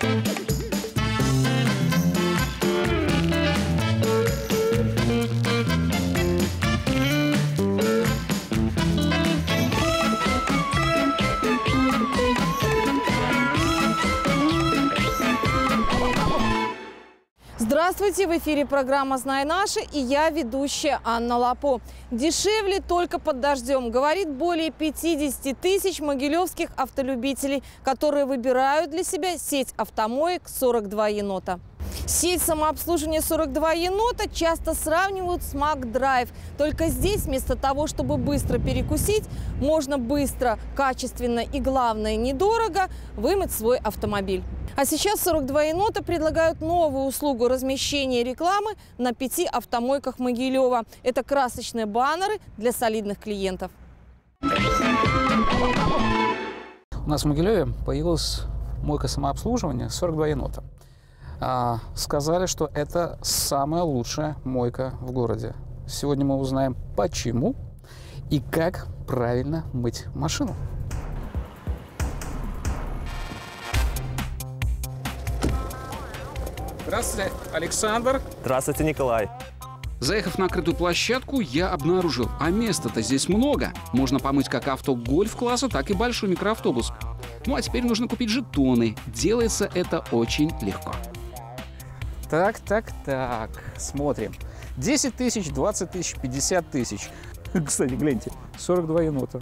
Thank you. Здравствуйте! В эфире программа «Знай наши» и я ведущая Анна Лапо. Дешевле только под дождем, говорит более 50 тысяч могилевских автолюбителей, которые выбирают для себя сеть автомоек 42 енота. Сеть самообслуживания 42 енота часто сравнивают с Макдрайв. Только здесь вместо того, чтобы быстро перекусить, можно быстро, качественно и, главное, недорого вымыть свой автомобиль. А сейчас 42 енота предлагают новую услугу размещения рекламы на пяти автомойках Могилева. Это красочные баннеры для солидных клиентов. У нас в Могилеве появилась мойка самообслуживания 42 енота. А, сказали, что это самая лучшая мойка в городе. Сегодня мы узнаем, почему и как правильно мыть машину. Здравствуйте, Александр. Здравствуйте, Николай. Заехав на крытую площадку, я обнаружил, а места-то здесь много. Можно помыть как авто гольф-класса, так и большой микроавтобус. Ну а теперь нужно купить жетоны. Делается это очень легко. Так, так, так. Смотрим. 10 тысяч, 20 тысяч, 50 тысяч. Кстати, гляньте, 42 енота.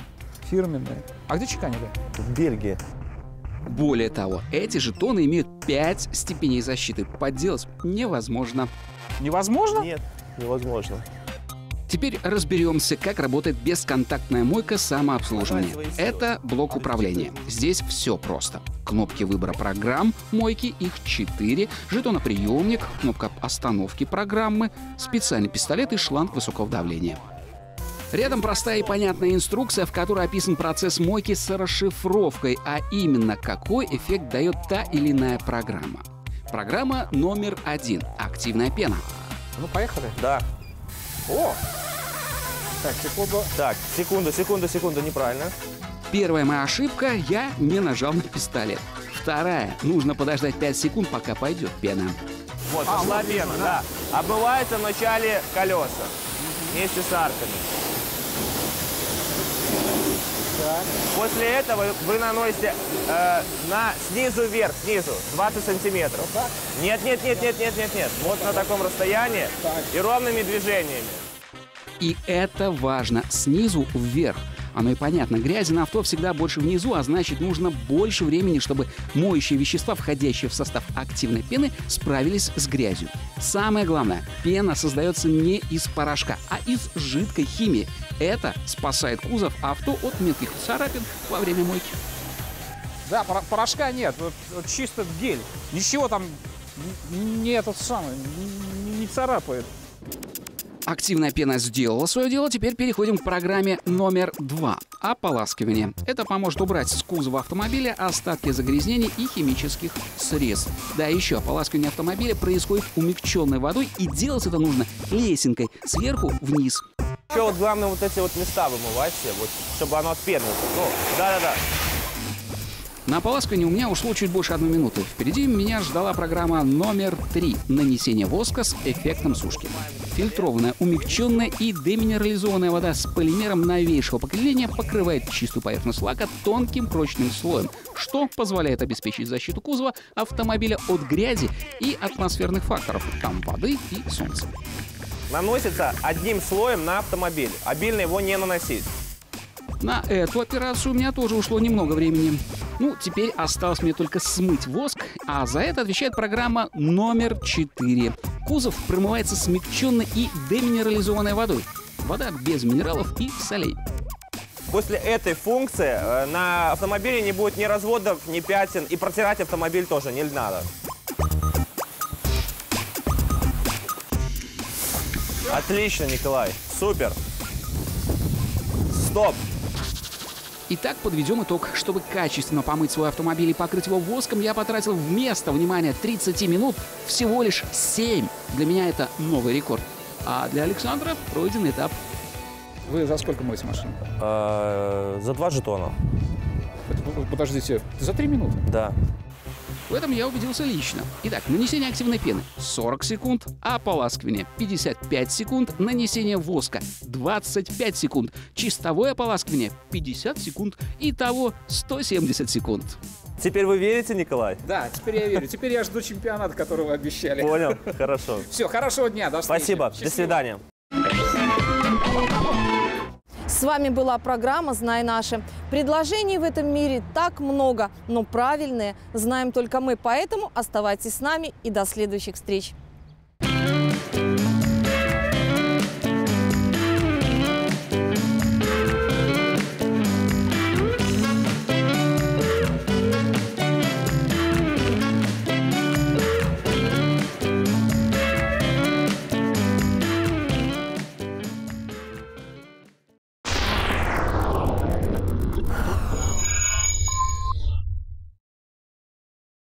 Фирменные. А где чеканили? В Бельгии. Более того, эти жетоны имеют 5 степеней защиты. Подделать невозможно. Невозможно? Нет, невозможно. Теперь разберемся, как работает бесконтактная мойка самообслуживания. Это блок управления. Здесь все просто. Кнопки выбора программ, мойки, их 4, жетоноприемник, кнопка остановки программы, специальный пистолет и шланг высокого давления. Рядом простая и понятная инструкция, в которой описан процесс мойки с расшифровкой, а именно какой эффект дает та или иная программа. Программа номер один – активная пена. Ну, поехали. Да. О! Так, секунду. Так, секунду, секунду, секунду, неправильно. Первая моя ошибка – я не нажал на пистолет. Вторая – нужно подождать 5 секунд, пока пойдет пена. Вот, пошла пена, да. Обмывается в начале колеса вместе с арками. После этого вы наносите э, на снизу вверх, снизу, 20 сантиметров. Нет, нет, нет, нет, нет, нет, нет. Вот на таком расстоянии и ровными движениями. И это важно. Снизу вверх. Оно и понятно. Грязи на авто всегда больше внизу, а значит нужно больше времени, чтобы моющие вещества, входящие в состав активной пены, справились с грязью. Самое главное, пена создается не из порошка, а из жидкой химии. Это спасает кузов авто от мелких царапин во время мойки. Да, порошка нет, вот, вот чисто гель. Ничего там не этот самый, не царапает. Активная пена сделала свое дело, теперь переходим к программе номер два – ополаскивание. Это поможет убрать с кузова автомобиля остатки загрязнений и химических средств. Да, еще ополаскивание автомобиля происходит умягченной водой, и делать это нужно лесенкой сверху вниз. Еще вот главное вот эти вот места вымывать все, вот, чтобы оно от пены. Ну, да-да-да. На ополаскивание у меня ушло чуть больше одной минуты. Впереди меня ждала программа номер три – нанесение воска с эффектом сушки. Фильтрованная, умягченная и деминерализованная вода с полимером новейшего поколения покрывает чистую поверхность лака тонким прочным слоем, что позволяет обеспечить защиту кузова автомобиля от грязи и атмосферных факторов, там воды и солнца. Наносится одним слоем на автомобиль. Обильно его не наносить. На эту операцию у меня тоже ушло немного времени. Ну, теперь осталось мне только смыть воск, а за это отвечает программа номер 4. Кузов промывается смягченной и деминерализованной водой. Вода без минералов и солей. После этой функции э, на автомобиле не будет ни разводов, ни пятен, и протирать автомобиль тоже не надо. Отлично, Николай. Супер. Стоп. Итак, подведем итог. Чтобы качественно помыть свой автомобиль и покрыть его воском, я потратил вместо, внимания, 30 минут всего лишь 7. Для меня это новый рекорд. А для Александра пройден этап. Вы за сколько моете машину? Э, За два жетона. Подождите, за три минуты. Да. В этом я убедился лично. Итак, нанесение активной пены 40 секунд, ополаскивание 55 секунд, нанесение воска 25 секунд, чистовое ополаскивание 50 секунд, итого 170 секунд. Теперь вы верите, Николай? Да, теперь я верю. Теперь я жду чемпионата, которого обещали. Понял, хорошо. Все, хорошего дня, до встречи. Спасибо, до Счастливо. свидания. С вами была программа «Знай наши». Предложений в этом мире так много, но правильные знаем только мы. Поэтому оставайтесь с нами и до следующих встреч.